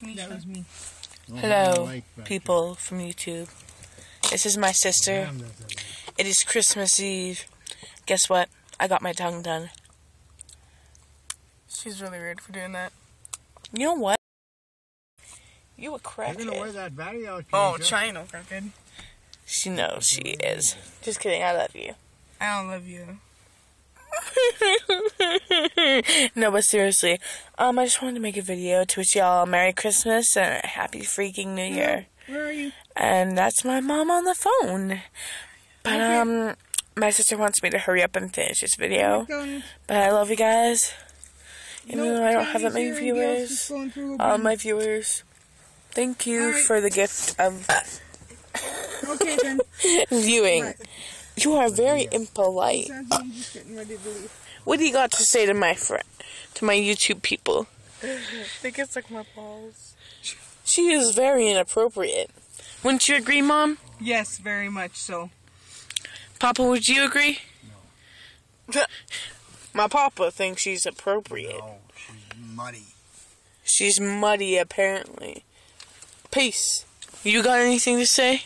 That was me. Oh, Hello, people from YouTube. This is my sister. It is Christmas Eve. Guess what? I got my tongue done. She's really weird for doing that. You know what? You a You're gonna wear that battery out. Oh, Keisha. China, good. She knows she is. Just kidding. I love you. I don't love you. no, but seriously, um, I just wanted to make a video to wish y'all a Merry Christmas and a Happy freaking New Year. Where are you? And that's my mom on the phone. But um, my sister wants me to hurry up and finish this video. But I love you guys. Even No, though I don't have that many viewers, just going through a all my viewers, thank you for the gift of Okay then. viewing. Right. You are very impolite. Sounds like you're just getting ready to leave. What do you got to say to my friend, to my YouTube people? I think it's like my balls. She is very inappropriate. Wouldn't you agree, Mom? Yes, very much so. Papa, would you agree? No. My papa thinks she's appropriate. No, she's muddy. She's muddy, apparently. Peace. You got anything to say?